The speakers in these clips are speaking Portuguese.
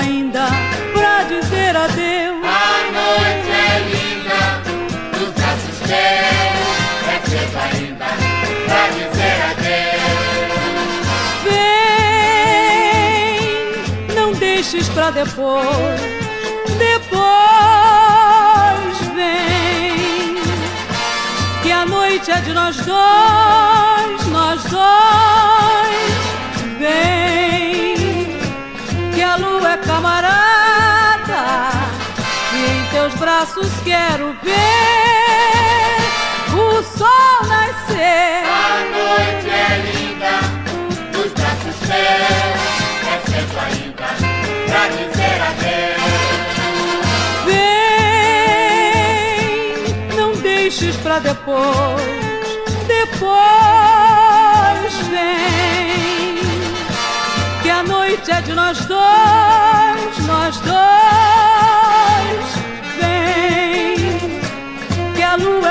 ainda pra dizer adeus. A noite é linda, nos braços teus. É cedo ainda pra dizer adeus. Vem, não deixes pra depois. Depois vem, que a noite é de nós dois, nós dois. Teus braços quero ver o sol nascer. A noite é linda, nos braços teus, é cedo ainda pra dizer adeus. Vem, não deixes pra depois, depois vem, que a noite é de nós dois, nós dois a lua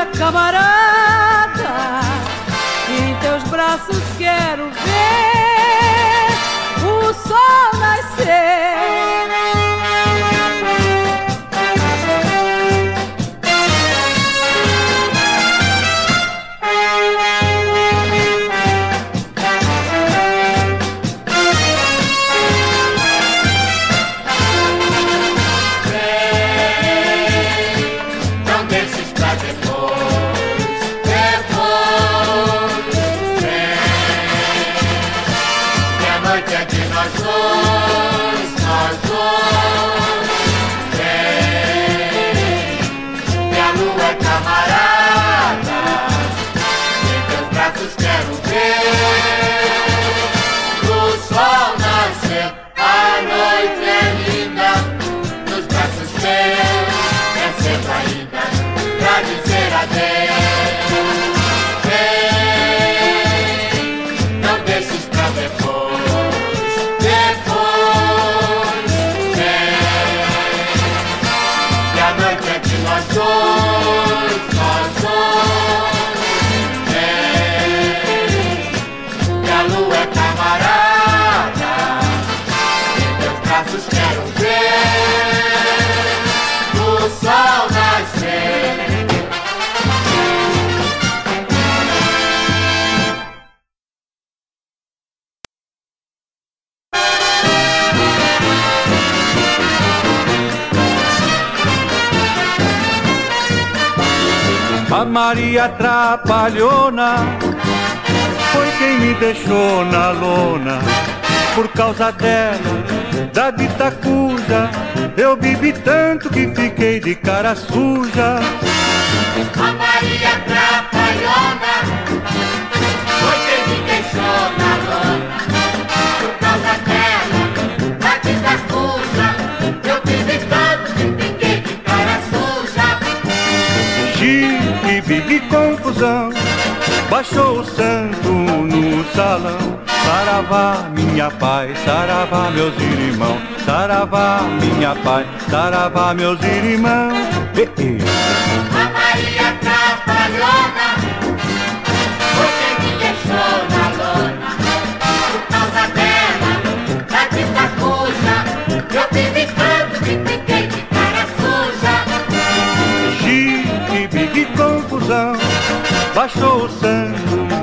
é camarada. Em teus braços quero ver o sol nascer. Maria Trapalhona foi quem me deixou na lona. Por causa dela, da dita cuja, eu bebi tanto que fiquei de cara suja. A Maria Trapalhona foi quem me deixou na lona. Por causa dela, da dita cuja, eu bebi tanto que fiquei de cara suja. Tive confusão, baixou o santo no salão. Saravá, minha paz, saravá, meus irmãos. Saravá, minha paz, saravá, meus irmãos. E, e. A Maria Trapalhona quem me deixou na lona. Por causa dela, da dita eu tive tanto que fiquei de baixou o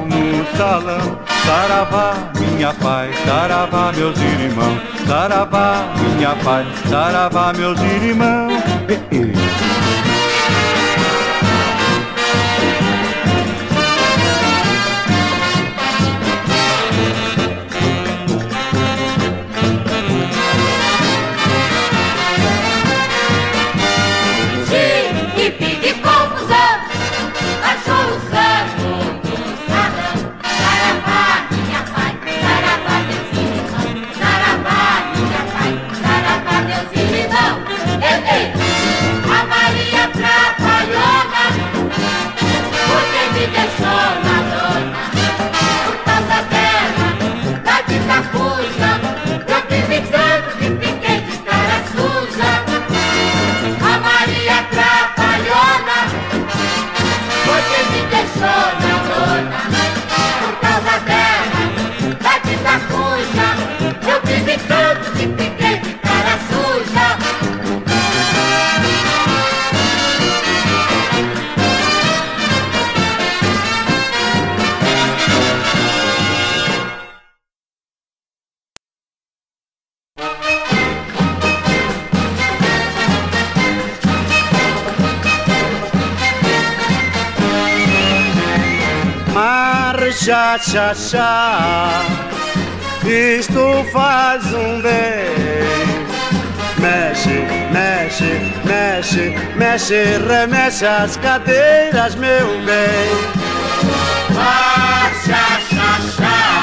no salão. Saravá, minha paz, saravá, meus irmãos. Saravá, minha paz, saravá, meus irmãos. chachá. Isto faz um bem. Mexe, mexe, mexe, mexe, remexe as cadeiras, meu bem. cha cha cha.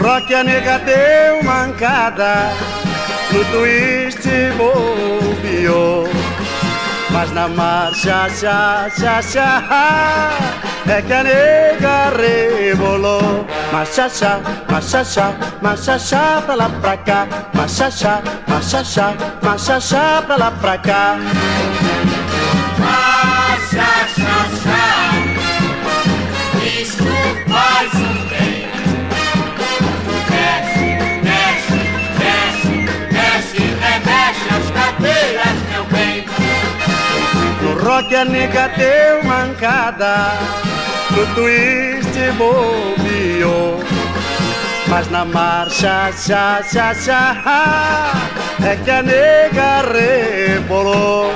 Rock a nega deu mancada No twist bobeou. Mas na marcha, xa, xa, xa É que a nega rebolou. Machachá, machachá, machachá pra lá pra cá. Machachá, machachá, machachá pra lá pra cá. que a nega deu mancada. No twist bobeou Mas na marcha, cha, cha, cha, É que a nega rebolou.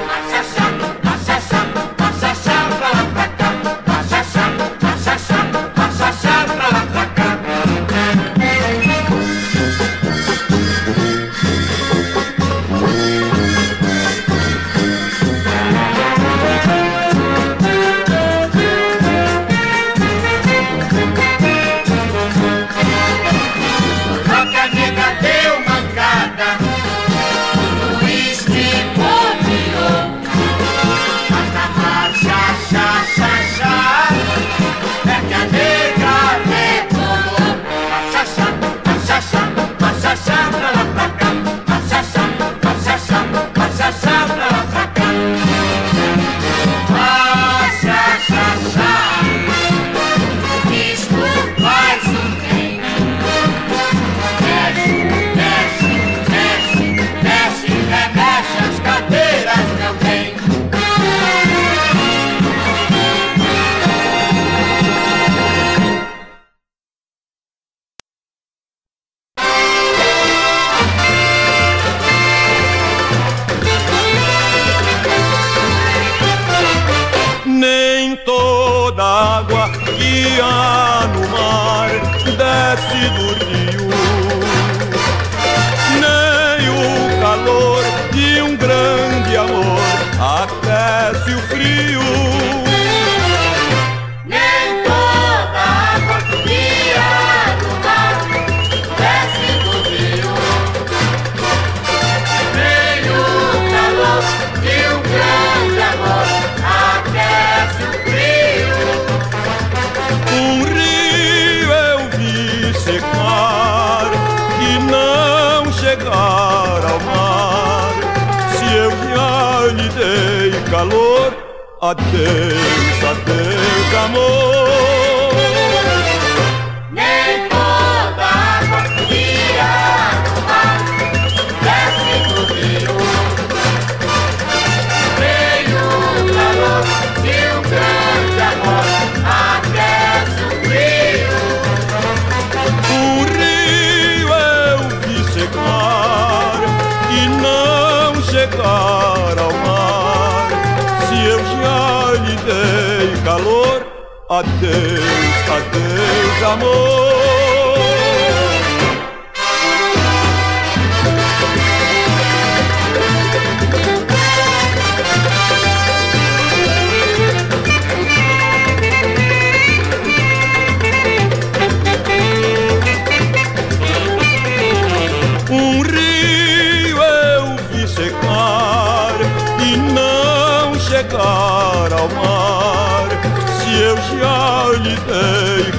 Adeus, adeus, amor.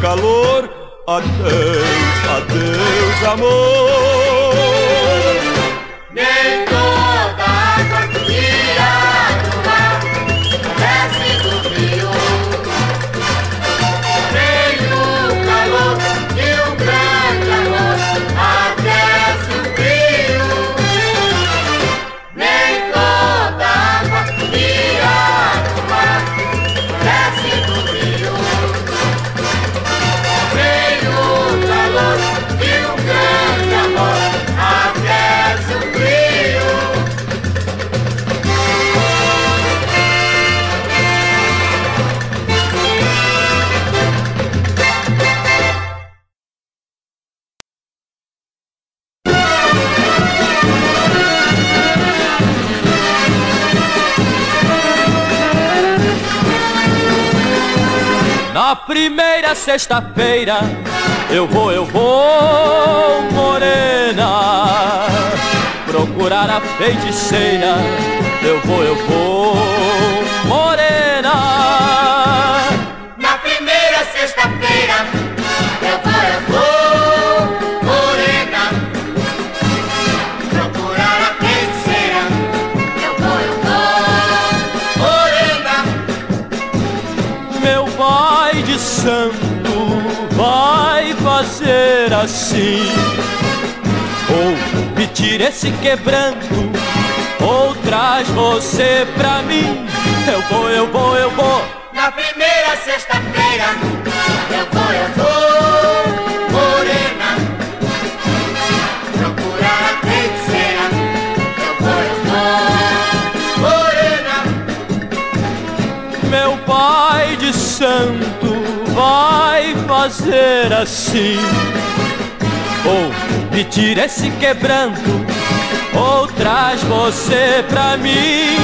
calor. Adeus, adeus, amor. sexta-feira. Eu vou, eu vou, morena, procurar a feiticeira. Eu vou, eu vou, morena. Na primeira sexta-feira. assim. Ou me tira esse quebranto, ou traz você pra mim. Eu vou, eu vou, eu vou. Na primeira sexta-feira, eu vou, eu vou, morena. Procurar a feiticeira, eu vou, eu vou, morena. Meu pai de santo vai fazer assim. Ou me tira esse quebranto é Ou traz você pra mim.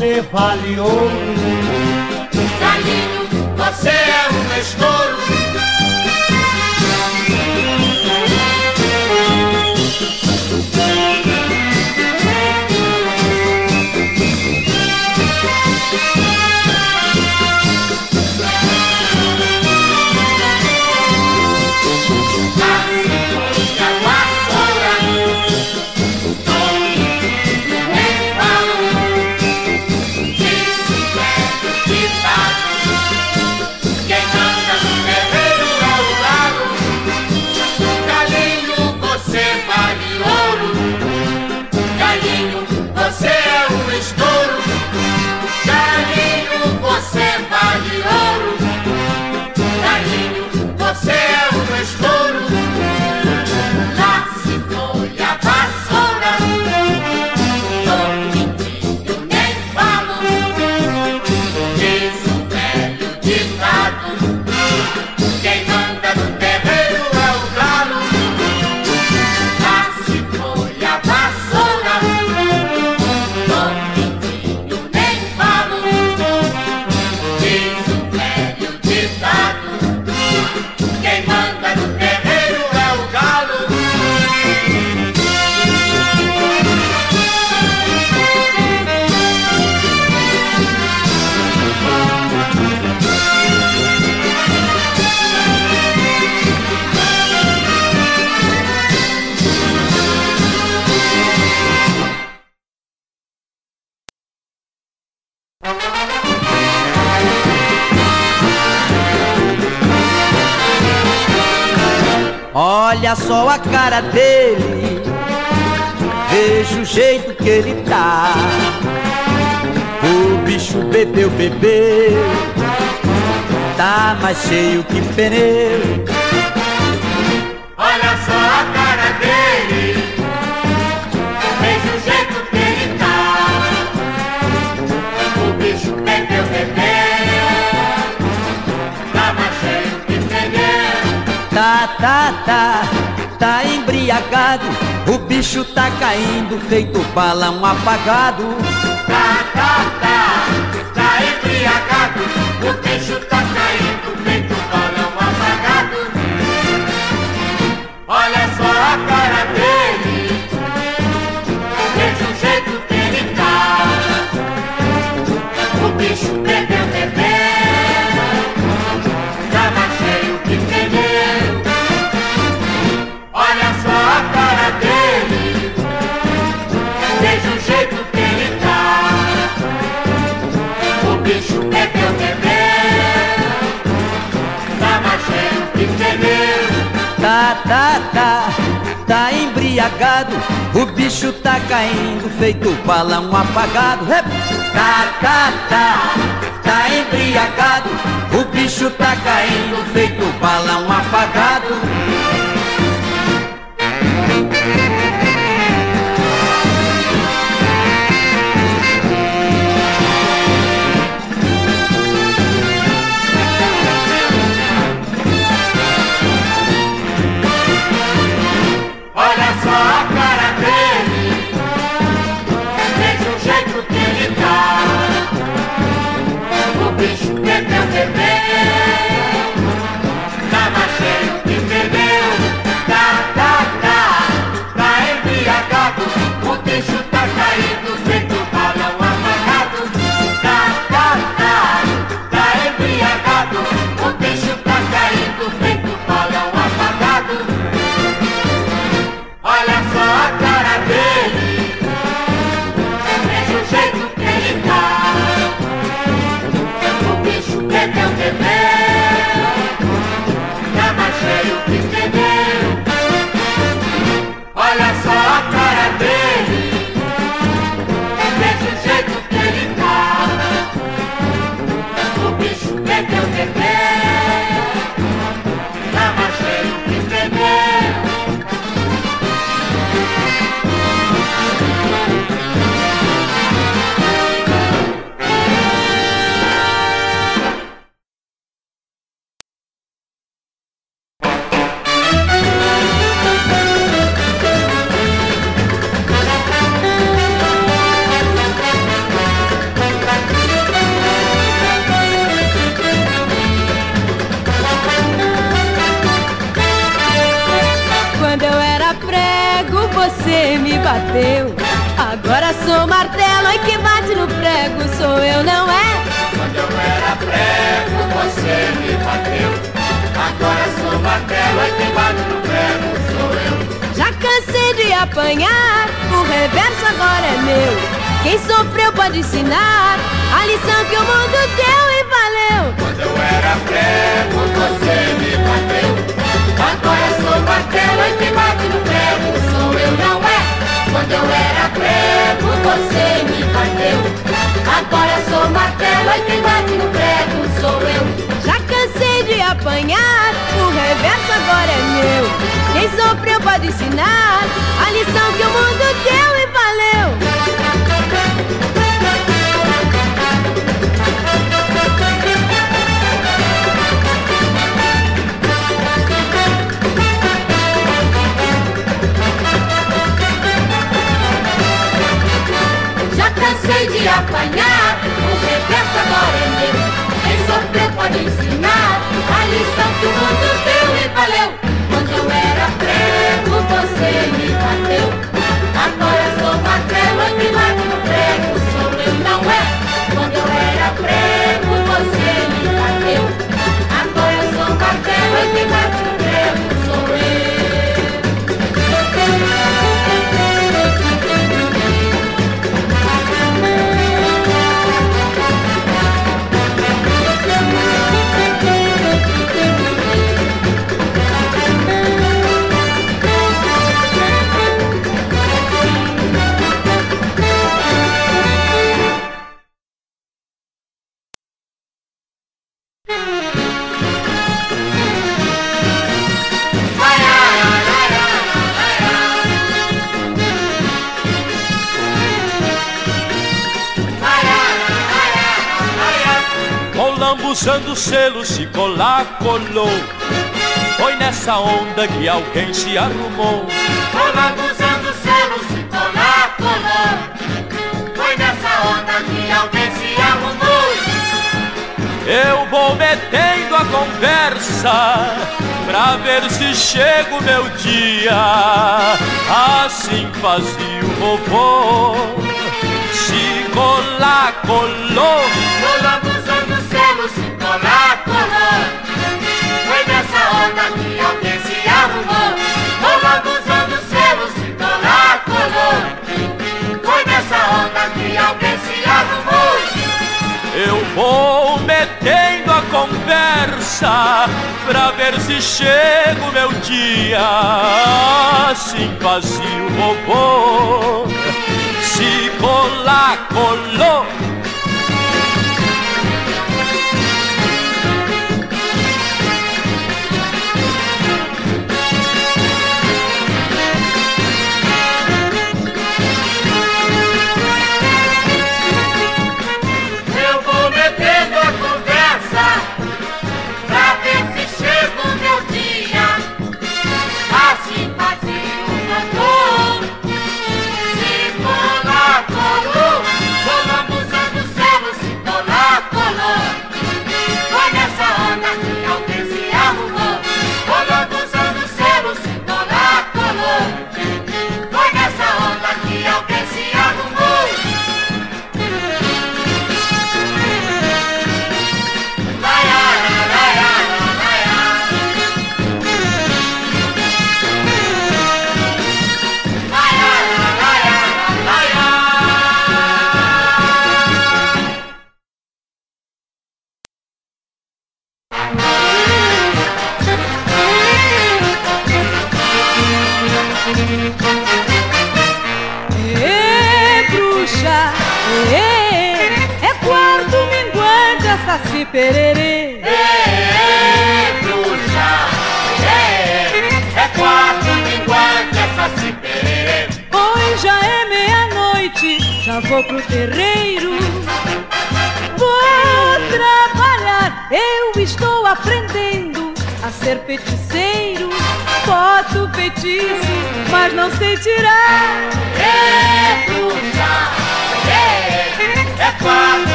você raliou. Galinho. você é um estouro. Cheio que pneu. Olha só a cara dele, veja o jeito que ele tá. O bicho bebeu, tá mais cheio que pneu. Tá, tá, tá, tá embriagado. O bicho tá caindo, feito balão apagado. Tá, tá, tá, tá embriagado. O bicho tá embriagado. O bicho tá caindo, feito balão apagado. Rep. Tá, tá, tá, tá embriagado. O bicho tá caindo, feito balão apagado. Bateu. Agora sou martelo e que bate no prego sou eu, não é? Quando eu era prego, você me bateu. Agora sou martelo e quem bate no prego sou eu. Já cansei de apanhar, o reverso agora é meu. Quem sofreu pode ensinar a lição que o mundo deu e valeu. Quando eu era prego, você me bateu. Agora sou martelo e quem bate no prego sou eu, não é? Quando eu era prego, você me bateu. Agora sou martelo e quem bate no prego sou eu. Já cansei de apanhar, o reverso agora é meu. Quem sofreu pode ensinar a lição que o mundo deu cansei de apanhar. O regresso agora é meu. Quem sofreu pode ensinar a lição que o mundo deu e valeu. Quando eu era prego, você me bateu. Usando selo se colar, colou. Foi nessa onda que alguém se arrumou. Rolando usando selo se colar, colou. Foi nessa onda que alguém se arrumou. Eu vou metendo a conversa pra ver se chega o meu dia. Assim fazia o vovô. Se colar, colou. Rolando colar, colou. Foi nessa onda que alguém se arrumou. Rolando usando selo se colar, colou. Foi nessa onda que alguém se arrumou. Eu vou metendo a conversa pra ver se chega o meu dia. Assim fazia o vovô. Se colar, colou.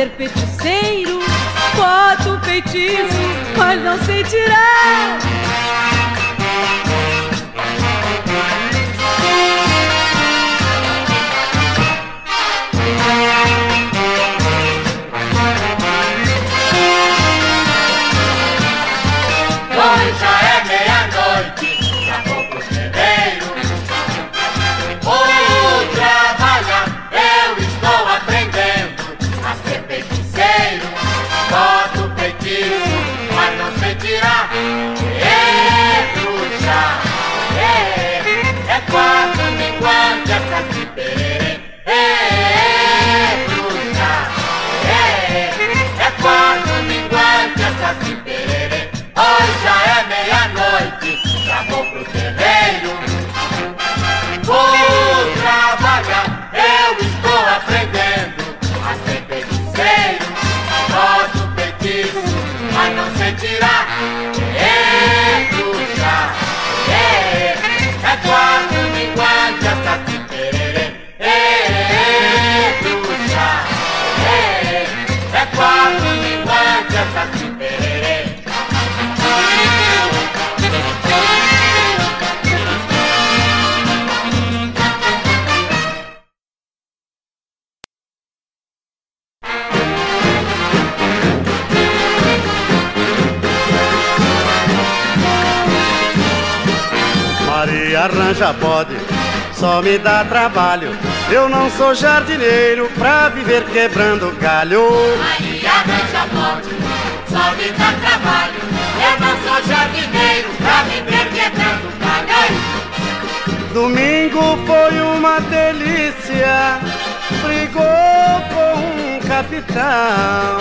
Ser feiticeiro. Boto feitiço, mas não sei tirar. É quatro minguante essa se pererê. Maria arranja bode, só me dá trabalho. Eu não sou jardineiro pra viver quebrando galho. Maria arranja bote, só me dá trabalho. Eu não sou jardineiro pra viver quebrando galho. Domingo foi uma delícia. brigou com um capitão,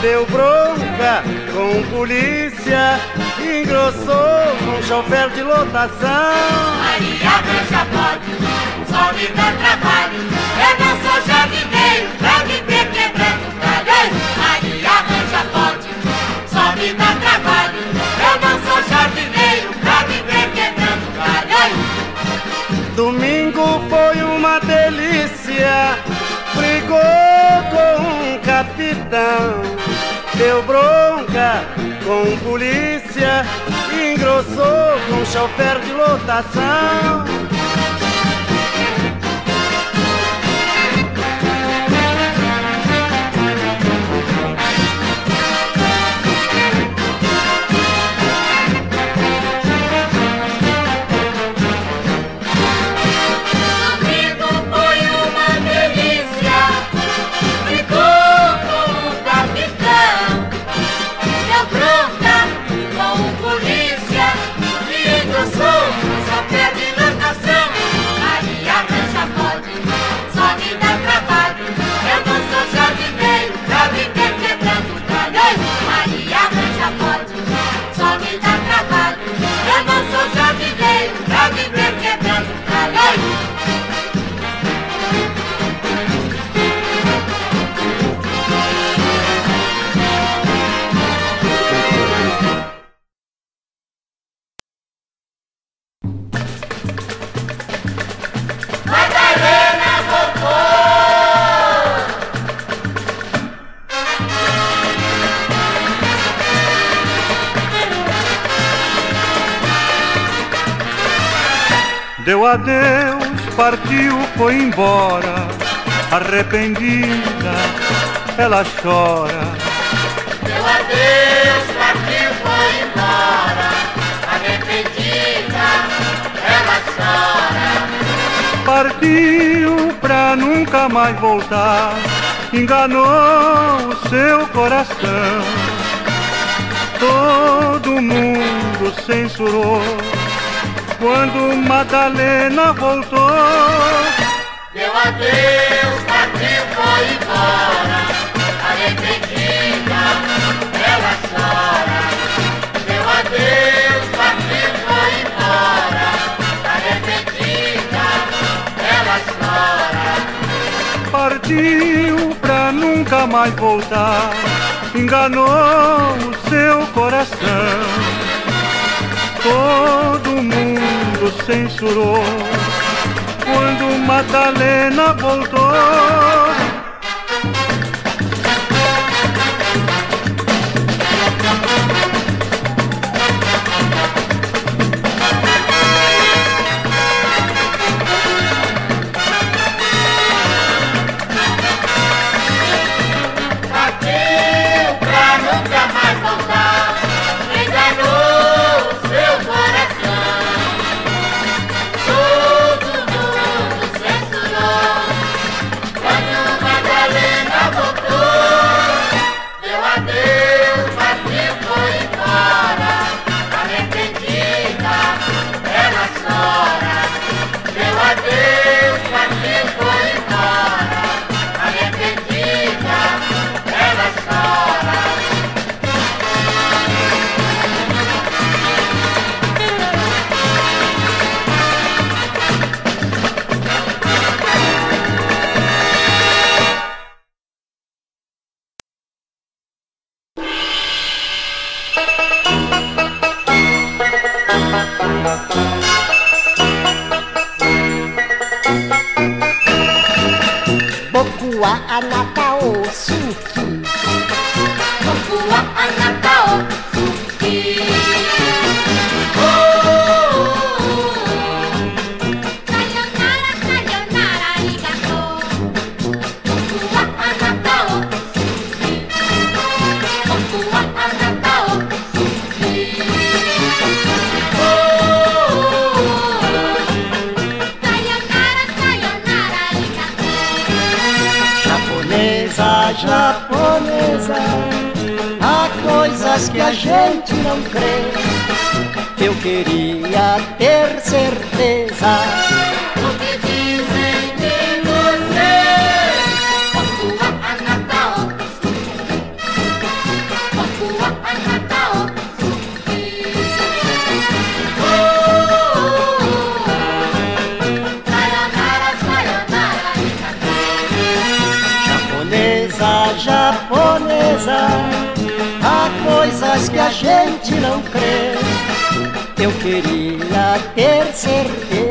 deu bronca com polícia, engrossou com chofer de lotação. Maria arranja pode, só me dá trabalho. Eu não sou jardineiro pra viver quebrando galhões. Maria arranja pode, só me dá trabalho. Eu não sou jardineiro pra viver quebrando galhões. Domingo foi uma delícia, brigou com um capitão, deu bronca com polícia, engrossou com chofer de lotação. Partiu, foi embora. Arrependida, ela chora. Meu adeus, partiu, foi embora. Arrependida, ela chora. Partiu pra nunca mais voltar. Enganou o seu coração. Todo mundo censurou quando Madalena voltou. Meu adeus, partiu, foi embora. Arrependida, ela chora. Meu adeus, partiu, foi embora. Arrependida, ela chora. Partiu pra nunca mais voltar. Enganou o seu coração. Todo mundo censurou quando Madalena voltou. Japonesa, Há coisas que a gente não crê. Eu queria ter certeza mas que a gente não crê. Eu queria ter certeza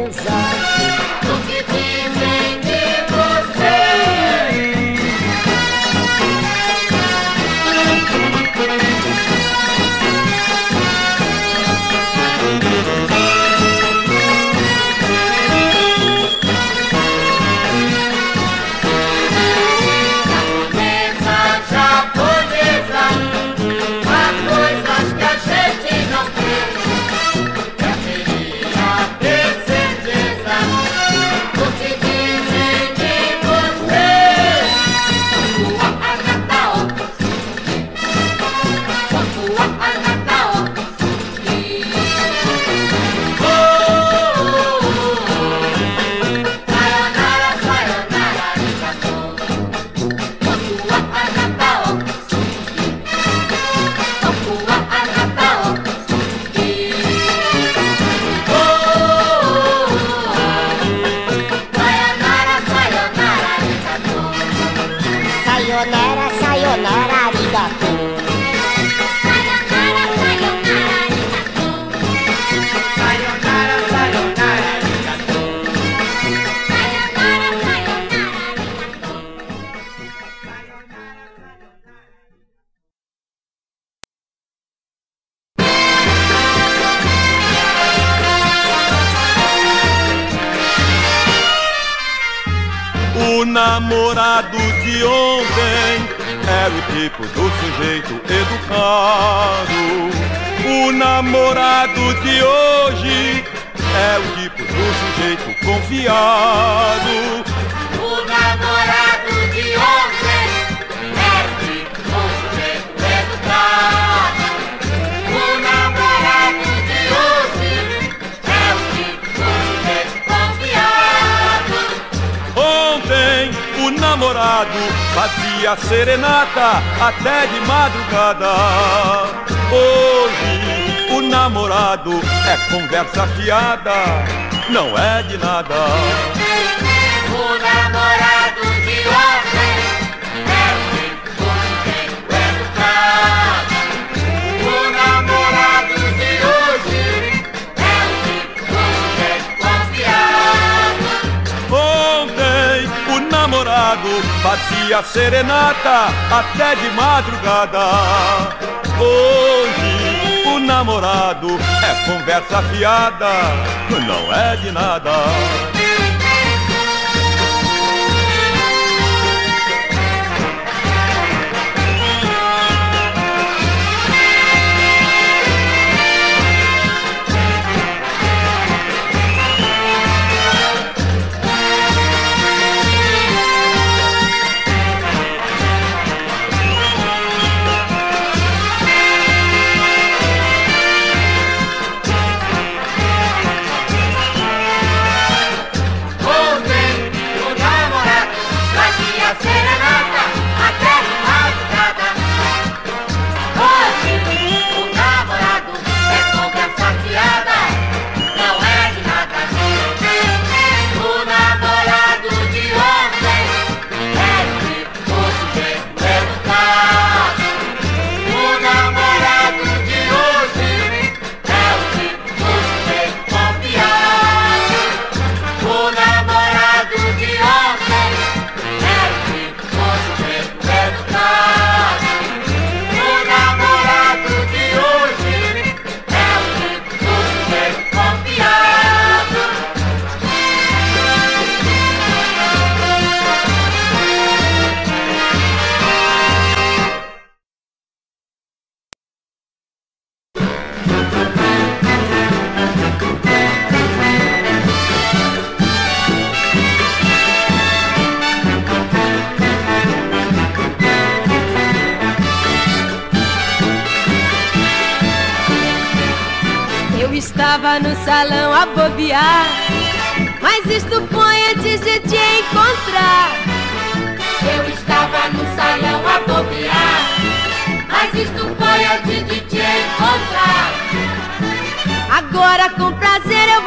a serenata até de madrugada. Hoje o namorado é conversa fiada, não é de nada. sossegado, fazia serenata até de madrugada. Hoje o namorado é conversa fiada, não é de nada.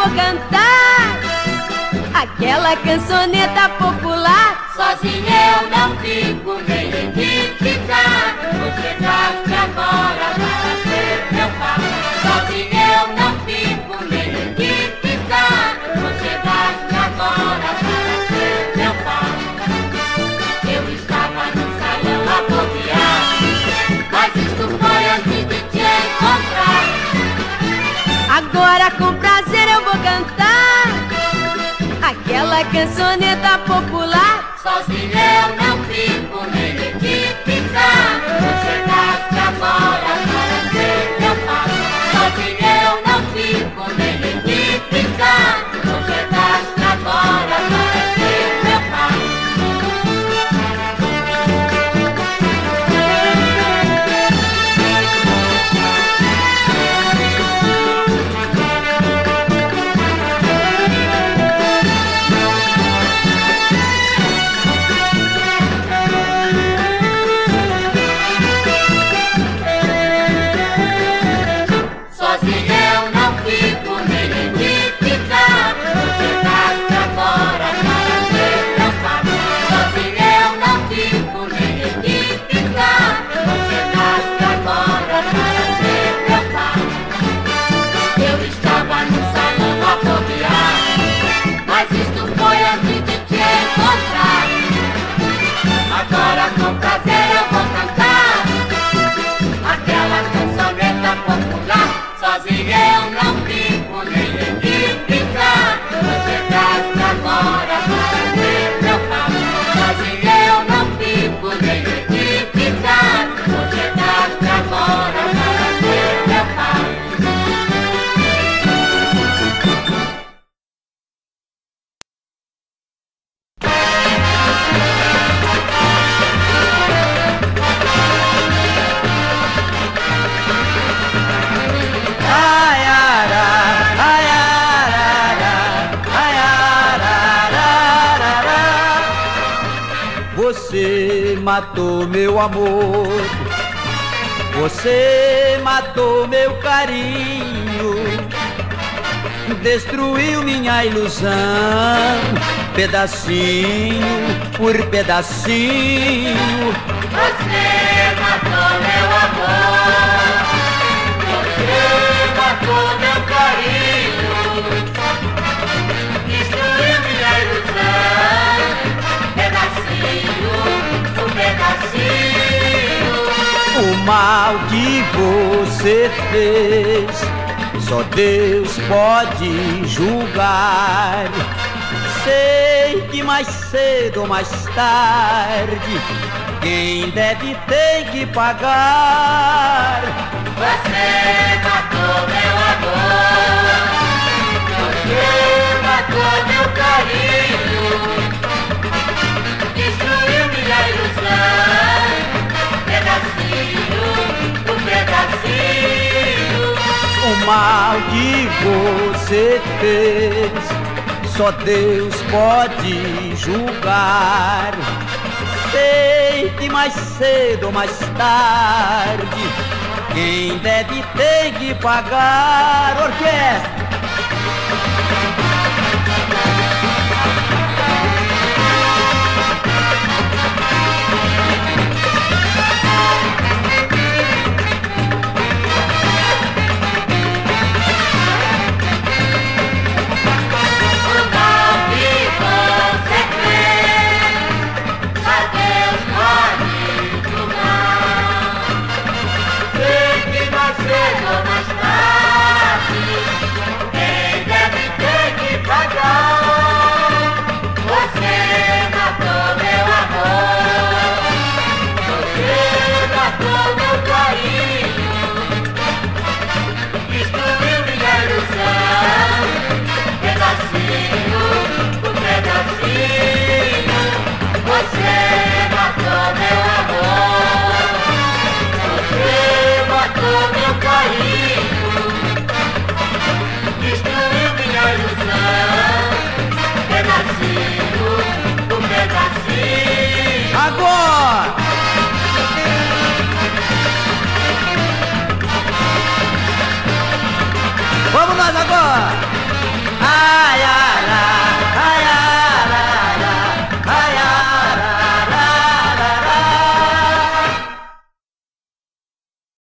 vou cantar aquela cançoneta popular. Sozinho eu não fico, nem de que ficar. Você nasce agora para ser meu pai. Sozinho eu não fico, nem de que ficar. Você nasce agora para ser meu pai. Eu estava no salão a bobear, mas isto foi antes de te encontrar. Agora comprar canzoneta popular. Sozinho é eu não fico. destruiu minha ilusão, pedacinho por pedacinho. Você matou meu amor, você matou meu carinho, destruiu minha ilusão, pedacinho por pedacinho. O mal que você fez só Deus pode julgar. Sei que mais cedo ou mais tarde, quem deve tem que pagar. Você matou meu amor, você matou meu carinho, destruiu minha ilusão, pedacinho por pedacinho. O mal que você fez, só Deus pode julgar. Sei que mais cedo ou mais tarde, quem deve ter que pagar orquestra.